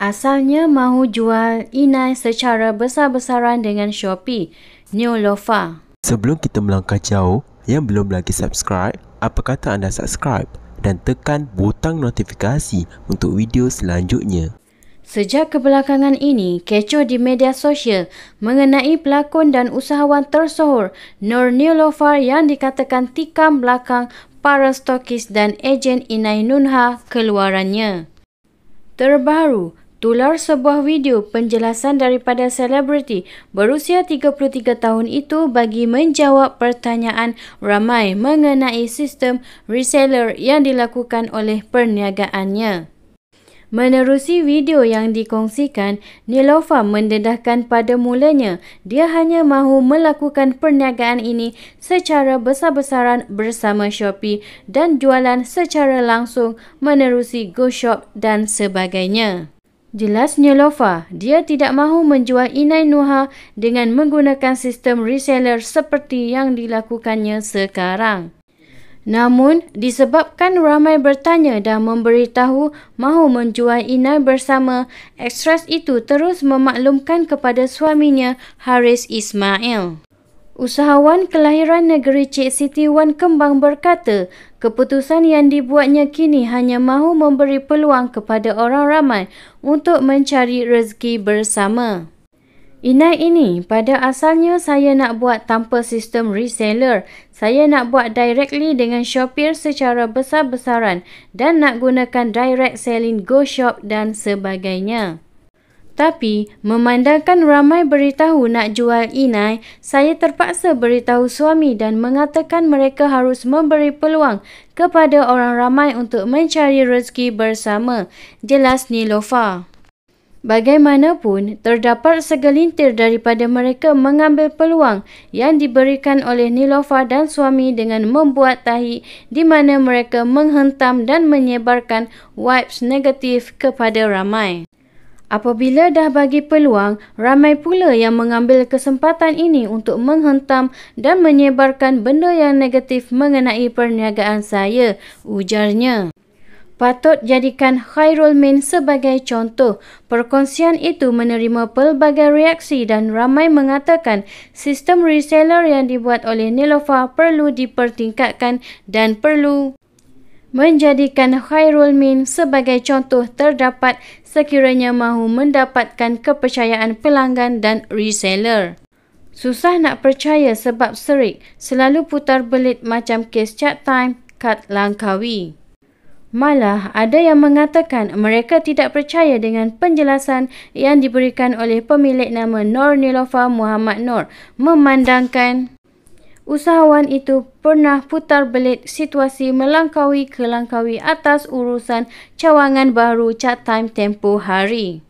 Asalnya mahu jual inai secara besar-besaran dengan Shopee, Neolofa. Sebelum kita melangkah jauh, yang belum lagi subscribe, apa kata anda subscribe dan tekan butang notifikasi untuk video selanjutnya. Sejak kebelakangan ini, kecoh di media sosial mengenai pelakon dan usahawan tersohor Nur Neolofar yang dikatakan tikam belakang para stokis dan ejen Inai Nunha keluarannya. Terbaru, tular sebuah video penjelasan daripada selebriti berusia 33 tahun itu bagi menjawab pertanyaan ramai mengenai sistem reseller yang dilakukan oleh perniagaannya. Menerusi video yang dikongsikan, Nilofa mendedahkan pada mulanya dia hanya mahu melakukan perniagaan ini secara besar-besaran bersama Shopee dan jualan secara langsung menerusi GoShop dan sebagainya. Jelas Nilofa, dia tidak mahu menjual inai Nuha dengan menggunakan sistem reseller seperti yang dilakukannya sekarang. Namun, disebabkan ramai bertanya dan memberitahu mahu menjual inai bersama, ekstras itu terus memaklumkan kepada suaminya Haris Ismail. Usahawan kelahiran negeri Cik Siti Wan Kembang berkata, keputusan yang dibuatnya kini hanya mahu memberi peluang kepada orang ramai untuk mencari rezeki bersama. Inai ini pada asalnya saya nak buat tanpa sistem reseller. Saya nak buat directly dengan Shopee secara besar-besaran dan nak gunakan direct selling Go Shop dan sebagainya. Tapi, memandangkan ramai beritahu nak jual inai, saya terpaksa beritahu suami dan mengatakan mereka harus memberi peluang kepada orang ramai untuk mencari rezeki bersama. Jelas Nilofa. Bagaimanapun, terdapat segelintir daripada mereka mengambil peluang yang diberikan oleh Nilofa dan suami dengan membuat tahi di mana mereka menghentam dan menyebarkan vibes negatif kepada ramai. Apabila dah bagi peluang, ramai pula yang mengambil kesempatan ini untuk menghentam dan menyebarkan benda yang negatif mengenai perniagaan saya, ujarnya. Patut jadikan Khairul Min sebagai contoh. Perkongsian itu menerima pelbagai reaksi dan ramai mengatakan sistem reseller yang dibuat oleh Nilofa perlu dipertingkatkan dan perlu menjadikan Khairul Min sebagai contoh terdapat sekiranya mahu mendapatkan kepercayaan pelanggan dan reseller. Susah nak percaya sebab serik selalu putar belit macam kes chat time kat Langkawi. Malah ada yang mengatakan mereka tidak percaya dengan penjelasan yang diberikan oleh pemilik nama Nur Nilofa Muhammad Nur memandangkan usahawan itu pernah putar belit situasi melangkaui ke Langkawi atas urusan cawangan baru cat time tempoh hari.